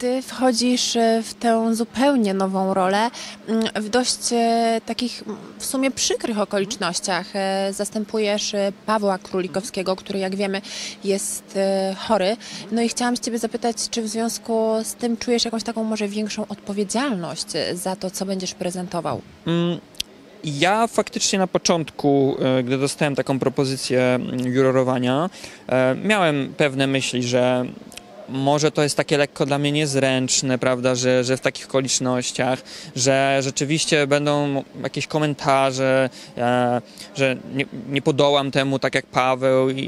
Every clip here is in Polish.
ty wchodzisz e, w tę zupełnie nową rolę mm, w dość e, takich w sumie przykrych okolicznościach. E, Zastępujesz Pawła Królikowskiego, który jak wiemy jest chory. No i chciałam ciebie zapytać, czy w związku z tym czujesz jakąś taką może większą odpowiedzialność za to, co będziesz prezentował? Mm, Ja faktycznie na początku, gdy dostałem taką propozycję mm, jurorowania, miałem pewne myśli, że może to jest takie lekko dla mnie niezręczne, prawda, że, że w takich okolicznościach, że rzeczywiście będą jakieś komentarze, e, że nie, nie podołam temu tak jak Paweł i,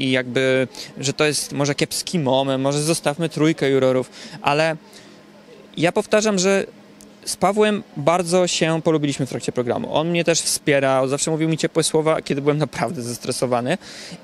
i jakby, że to jest może kiepski moment, może zostawmy trójkę jurorów, ale ja powtarzam, że z Pawłem bardzo się polubiliśmy w trakcie programu. On mnie też wspierał, zawsze mówił mi ciepłe słowa, kiedy byłem naprawdę zestresowany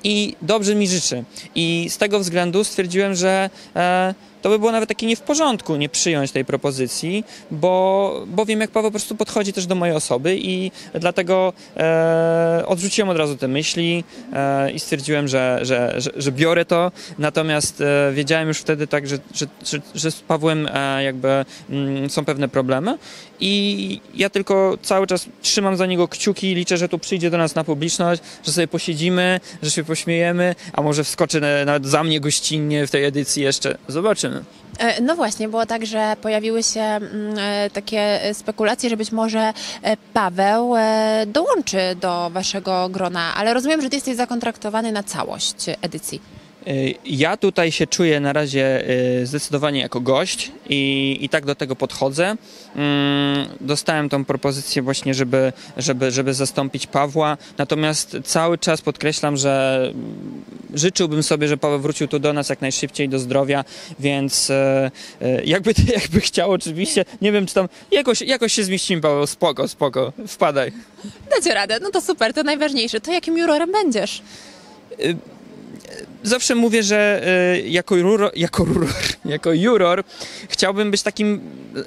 i dobrze mi życzy. I z tego względu stwierdziłem, że e, to by było nawet takie nie w porządku nie przyjąć tej propozycji, bo, bo wiem, jak Paweł po prostu podchodzi też do mojej osoby i dlatego e, odrzuciłem od razu te myśli e, i stwierdziłem, że, że, że, że biorę to. Natomiast e, wiedziałem już wtedy tak, że, że, że, że z Pawłem e, jakby mm, są pewne problemy i ja tylko cały czas trzymam za niego kciuki, liczę, że tu przyjdzie do nas na publiczność, że sobie posiedzimy, że się pośmiejemy, a może wskoczy na- nawet za mnie gościnnie w tej edycji jeszcze. Zobaczymy. E, No właśnie, było tak, że pojawiły się mm, e, takie spekulacje, że być może e, Paweł dołączy do waszego grona, ale rozumiem, że ty jesteś zakontraktowany na całość edycji. Y, Ja tutaj się czuję na razie y, zdecydowanie jako gość i, i tak do tego podchodzę. Mm, Dostałem tą propozycję właśnie, żeby, żeby, żeby zastąpić Pawła, natomiast cały czas podkreślam, że życzyłbym sobie, że Paweł wrócił tu do nas jak najszybciej do zdrowia, więc e, jakby, jakby chciał oczywiście, nie wiem czy tam, jakoś, jakoś się zmieścimy Paweł, spoko, spoko, wpadaj. Dacie radę, no to super, to najważniejsze. To jakim jurorem będziesz? Zawsze mówię, że y, jako, juror, jako, jako juror chciałbym być takim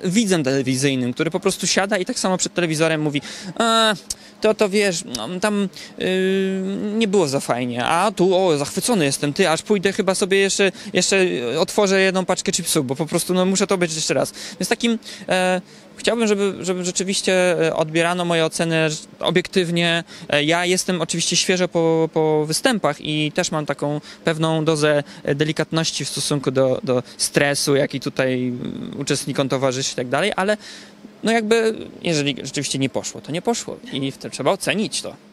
widzem telewizyjnym, który po prostu siada i tak samo przed telewizorem mówi a, to, to wiesz, no, tam y, nie było za fajnie, a tu o, zachwycony jestem, ty, aż pójdę chyba sobie jeszcze, jeszcze otworzę jedną paczkę chipsów, bo po prostu no, muszę to obejrzeć jeszcze raz. Więc takim e, Chciałbym, żeby, żeby rzeczywiście e, odbierano moje oceny obiektywnie. E, Ja jestem oczywiście świeżo po, po występach i też mam taką pewną dozę e, delikatności w stosunku do, do stresu, jaki tutaj mm, uczestnikom towarzyszy i tak dalej, ale no jakby, jeżeli rzeczywiście nie poszło, to nie poszło i trzeba ocenić to.